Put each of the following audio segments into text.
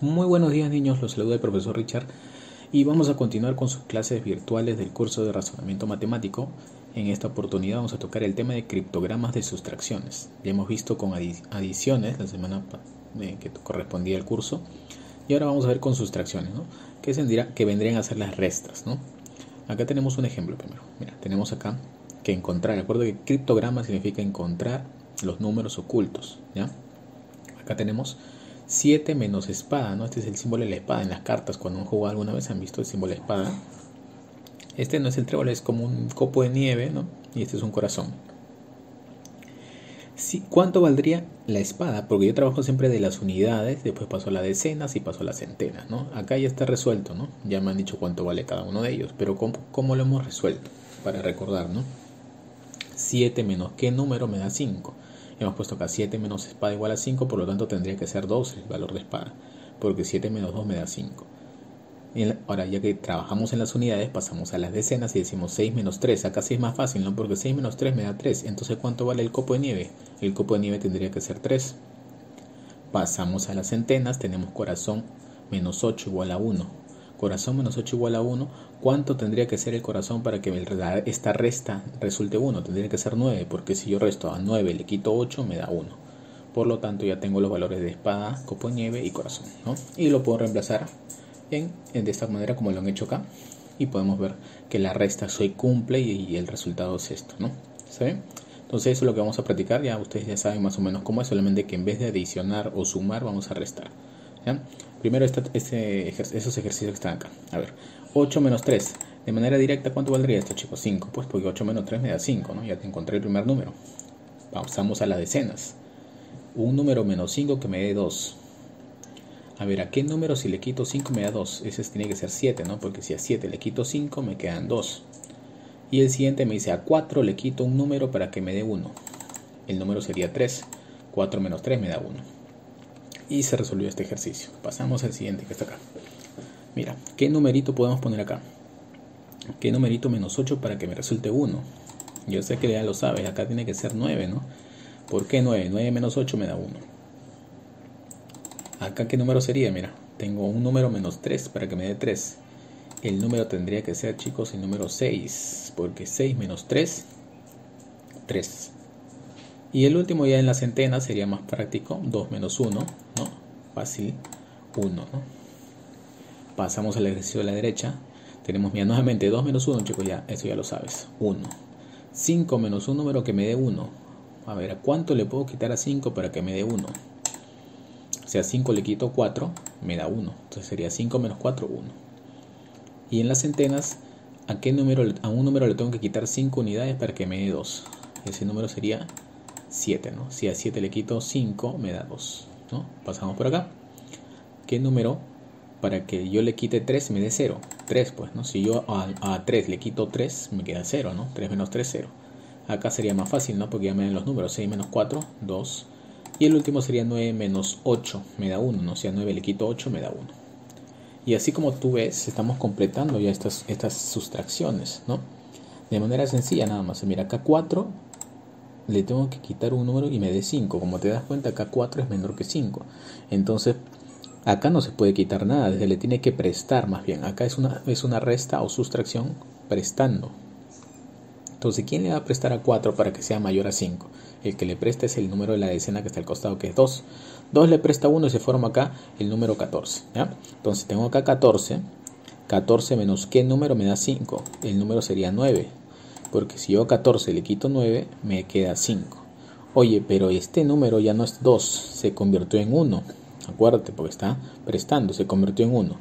Muy buenos días niños, los saluda el profesor Richard y vamos a continuar con sus clases virtuales del curso de razonamiento matemático. En esta oportunidad vamos a tocar el tema de criptogramas de sustracciones. Ya hemos visto con adiciones la semana eh, que correspondía al curso y ahora vamos a ver con sustracciones, ¿no? que, que vendrían a ser las restas. ¿no? Acá tenemos un ejemplo primero. Mira, tenemos acá que encontrar, recuerdo que criptograma significa encontrar los números ocultos. ¿ya? Acá tenemos 7 menos espada, ¿no? Este es el símbolo de la espada en las cartas. Cuando han jugado alguna vez han visto el símbolo de espada. Este no es el trébol, es como un copo de nieve, ¿no? Y este es un corazón. ¿Cuánto valdría la espada? Porque yo trabajo siempre de las unidades, después paso a las decenas y paso a las centenas, ¿no? Acá ya está resuelto, ¿no? Ya me han dicho cuánto vale cada uno de ellos, pero ¿cómo, cómo lo hemos resuelto? Para recordar, ¿no? 7 menos qué número me da 5. Hemos puesto acá 7 menos espada igual a 5, por lo tanto tendría que ser 2 el valor de espada, porque 7 menos 2 me da 5. Ahora, ya que trabajamos en las unidades, pasamos a las decenas y decimos 6 menos 3. Acá sí es más fácil, ¿no? Porque 6 menos 3 me da 3. Entonces, ¿cuánto vale el copo de nieve? El copo de nieve tendría que ser 3. Pasamos a las centenas, tenemos corazón menos 8 igual a 1 corazón menos 8 igual a 1, ¿cuánto tendría que ser el corazón para que esta resta resulte 1? Tendría que ser 9, porque si yo resto a 9 le quito 8 me da 1. Por lo tanto ya tengo los valores de espada, copo de nieve y corazón. ¿no? Y lo puedo reemplazar en, de esta manera como lo han hecho acá. Y podemos ver que la resta soy cumple y, el resultado es esto. ¿no? Entonces eso es lo que vamos a practicar. Ya ustedes ya saben más o menos cómo es, solamente que en vez de adicionar o sumar vamos a restar. Primero este, esos ejercicios que están acá. A ver, 8 menos 3. De manera directa, ¿cuánto valdría esto, chicos? 5. Pues porque 8 menos 3 me da 5, ¿no? Ya te encontré el primer número. Pasamos a las decenas. Un número menos 5 que me dé 2. A ver, ¿a qué número si le quito 5 me da 2? Ese tiene que ser 7, ¿no? Porque si a 7 le quito 5 me quedan 2. Y el siguiente me dice a 4 le quito un número para que me dé 1. El número sería 3. 4 menos 3 me da 1 y se resolvió este ejercicio. Pasamos al siguiente que está acá. Mira, ¿qué numerito podemos poner acá? ¿Qué numerito menos 8 para que me resulte 1? Yo sé que ya lo sabes, acá tiene que ser 9, ¿no? ¿Por qué 9? 9 menos 8 me da 1. Acá, ¿qué número sería? Mira, tengo un número menos 3 para que me dé 3. El número tendría que ser, chicos, el número 6, porque 6 menos 3, 3. Y el último ya en la centena sería más práctico, 2 menos 1, ¿no? Fácil, 1, ¿no? Pasamos al ejercicio de la derecha. Tenemos, mira, nuevamente 2 menos 1, chicos, ya, eso ya lo sabes, 1. 5 menos un número que me dé 1. A ver, ¿a cuánto le puedo quitar a 5 para que me dé 1? O sea, 5 le quito 4, me da 1. Entonces sería 5 menos 4, 1. Y en las centenas, ¿a qué número, a un número le tengo que quitar 5 unidades para que me dé 2? Ese número sería 7, ¿no? Si a 7 le quito 5, me da 2, ¿no? Pasamos por acá. ¿Qué número para que yo le quite 3 me dé 0? 3, pues, ¿no? Si yo a, 3 le quito 3, me queda 0, ¿no? 3 menos 3, 0. Acá sería más fácil, ¿no? Porque ya me dan los números. 6 menos 4, 2. Y el último sería 9 menos 8, me da 1, ¿no? Si a 9 le quito 8, me da 1. Y así como tú ves, estamos completando ya estas, estas sustracciones, ¿no? De manera sencilla nada más. Mira, acá 4 le tengo que quitar un número y me dé 5. Como te das cuenta, acá 4 es menor que 5. Entonces, acá no se puede quitar nada, se le tiene que prestar más bien. Acá es una, es una resta o sustracción prestando. Entonces, ¿quién le va a prestar a 4 para que sea mayor a 5? El que le presta es el número de la decena que está al costado, que es 2. 2 le presta 1 y se forma acá el número 14. ¿ya? Entonces, tengo acá 14. 14 menos qué número me da 5. El número sería 9 porque si yo a 14 le quito 9, me queda 5. Oye, pero este número ya no es 2, se convirtió en 1. Acuérdate, porque está prestando, se convirtió en 1.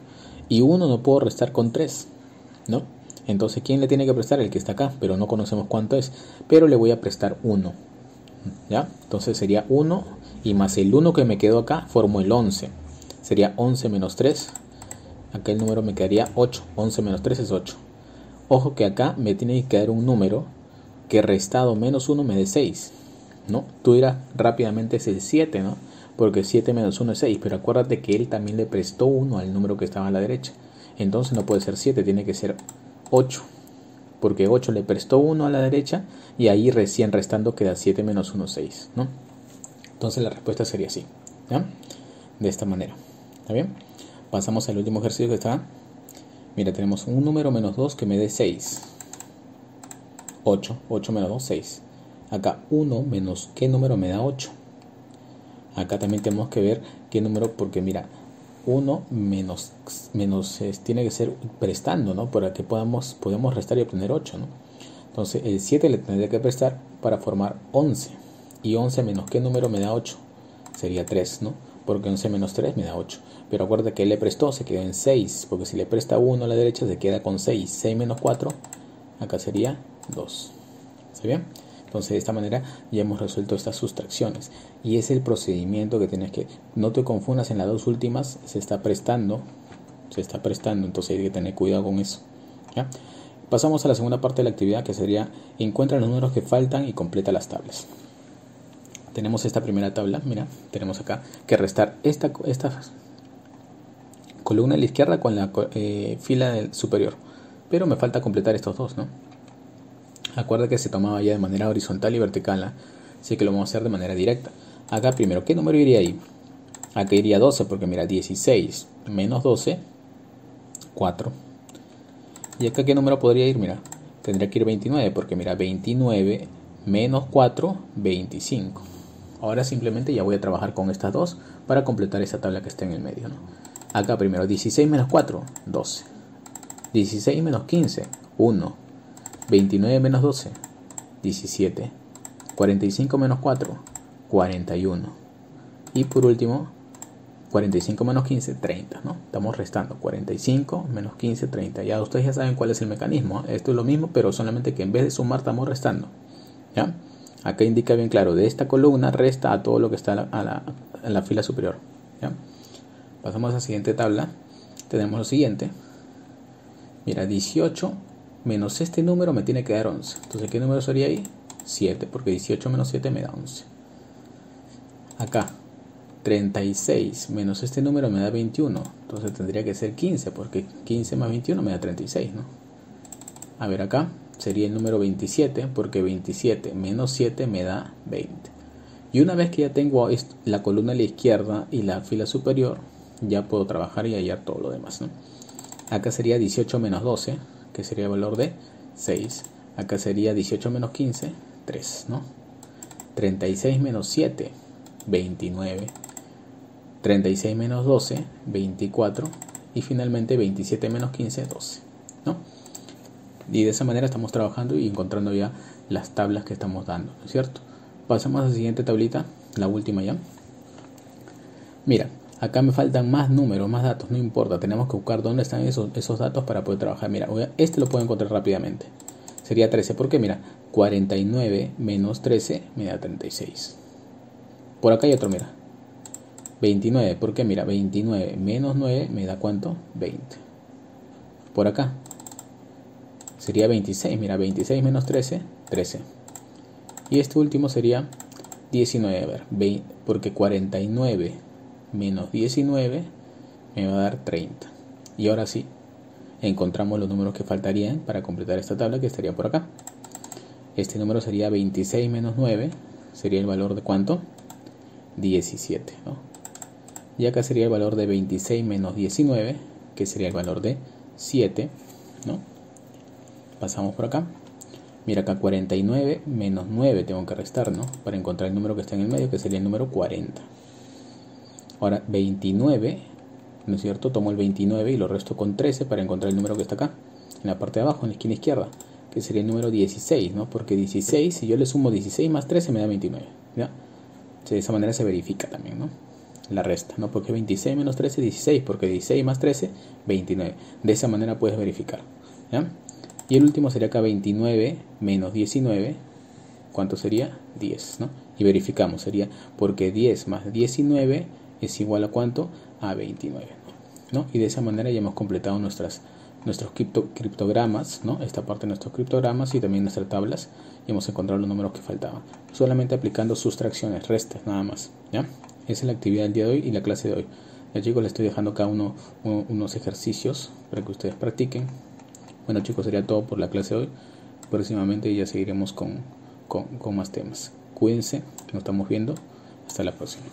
Y 1 no puedo restar con 3, ¿no? Entonces, ¿quién le tiene que prestar? El que está acá, pero no conocemos cuánto es. Pero le voy a prestar 1. ¿Ya? Entonces sería 1 y más el 1 que me quedó acá, formo el 11. Sería 11 menos 3. Acá el número me quedaría 8. 11 menos 3 es 8. Ojo que acá me tiene que quedar un número que restado menos 1 me dé 6. ¿no? Tú dirás rápidamente es el 7, ¿no? Porque 7 menos 1 es 6, pero acuérdate que él también le prestó 1 al número que estaba a la derecha. Entonces no puede ser 7, tiene que ser 8. Porque 8 le prestó 1 a la derecha y ahí recién restando queda 7 menos 1, 6, ¿no? Entonces la respuesta sería así, ¿ya? De esta manera. ¿Está bien? Pasamos al último ejercicio que está. Mira, tenemos un número menos 2 que me dé 6. 8. 8 menos 2, 6. Acá 1 menos qué número me da 8. Acá también tenemos que ver qué número, porque mira, 1 menos, menos tiene que ser prestando, ¿no? Para que podamos, podemos restar y obtener 8, ¿no? Entonces el 7 le tendría que prestar para formar 11. Y 11 menos qué número me da 8? Sería 3, ¿no? Porque 11 menos 3 me da 8. Pero acuérdate que él le prestó, se quedó en 6. Porque si le presta 1 a la derecha, se queda con 6. 6 menos 4, acá sería 2. ¿Está bien? Entonces de esta manera ya hemos resuelto estas sustracciones. Y es el procedimiento que tienes que... No te confundas en las dos últimas, se está prestando. Se está prestando, entonces hay que tener cuidado con eso. Pasamos a la segunda parte de la actividad que sería encuentra los números que faltan y completa las tablas. Tenemos esta primera tabla, mira, tenemos acá que restar esta, esta columna a la izquierda con la eh, fila superior. Pero me falta completar estos dos, ¿no? Acuerda que se tomaba ya de manera horizontal y vertical, ¿ah? así que lo vamos a hacer de manera directa. Acá primero, ¿qué número iría ahí? Acá iría 12, porque mira, 16 menos 12, 4. ¿Y acá qué número podría ir? Mira, tendría que ir 29, porque mira, 29 menos 4, 25. Ahora simplemente ya voy a trabajar con estas dos para completar esa tabla que está en el medio. Acá primero, 16 menos 4, 12. 16 menos 15, 1. 29 menos 12, 17. 45 menos 4, 41. Y por último, 45 menos 15, 30, ¿no? Estamos restando 45 menos 15, 30. Ya ustedes ya saben cuál es el mecanismo. ¿eh? Esto es lo mismo, pero solamente que en vez de sumar estamos restando. ¿Ya? Acá indica bien claro, de esta columna resta a todo lo que está a la, en la fila superior. Pasamos a la siguiente tabla. Tenemos lo siguiente. Mira, 18 menos este número me tiene que dar 11. Entonces, ¿qué número sería ahí? 7, porque 18 menos 7 me da 11. Acá, 36 menos este número me da 21. Entonces tendría que ser 15, porque 15 más 21 me da 36, ¿no? A ver acá, sería el número 27, porque 27 menos 7 me da 20. Y una vez que ya tengo la columna a la izquierda y la fila superior, ya puedo trabajar y hallar todo lo demás, ¿no? Acá sería 18 menos 12, que sería el valor de 6. Acá sería 18 menos 15, 3, ¿no? 36 menos 7, 29. 36 menos 12, 24. Y finalmente 27 menos 15, 12, ¿no? Y de esa manera estamos trabajando y encontrando ya las tablas que estamos dando, ¿no es cierto? Pasamos a la siguiente tablita, la última ya. Mira, Acá me faltan más números, más datos, no importa. Tenemos que buscar dónde están esos, esos datos para poder trabajar. Mira, este lo puedo encontrar rápidamente. Sería 13. ¿Por qué? Mira, 49 menos 13 me da 36. Por acá hay otro, mira. 29. ¿Por qué? Mira, 29 menos 9 me da cuánto? 20. Por acá. Sería 26. Mira, 26 menos 13, 13. Y este último sería 19. A ver, 20, porque 49 menos 19 me va a dar 30. Y ahora sí, encontramos los números que faltarían para completar esta tabla que estaría por acá. Este número sería 26 menos 9, sería el valor de cuánto? 17. Y acá sería el valor de 26 menos 19, que sería el valor de 7. ¿no? Pasamos por acá. Mira acá 49 menos 9 tengo que restar, ¿no? Para encontrar el número que está en el medio, que sería el número 40. Ahora 29, ¿no es cierto? Tomo el 29 y lo resto con 13 para encontrar el número que está acá, en la parte de abajo, en la esquina izquierda, que sería el número 16, ¿no? Porque 16, si yo le sumo 16 más 13 me da 29, ¿ya? De esa manera se verifica también, ¿no? La resta, ¿no? Porque 26 menos 13 es 16, porque 16 más 13, 29. De esa manera puedes verificar, ¿ya? Y el último sería acá 29 menos 19, ¿cuánto sería? 10, ¿no? Y verificamos, sería porque 10 más 19 es igual a cuánto? A 29. ¿no? Y de esa manera ya hemos completado nuestras, nuestros criptogramas, ¿no? esta parte de nuestros criptogramas y también nuestras tablas y hemos encontrado los números que faltaban. Solamente aplicando sustracciones, restas, nada más. ¿ya? Esa es la actividad del día de hoy y la clase de hoy. Ya chicos, les estoy dejando acá uno, unos ejercicios para que ustedes practiquen. Bueno chicos, sería todo por la clase de hoy. Próximamente ya seguiremos con, con, con más temas. Cuídense, nos estamos viendo. Hasta la próxima.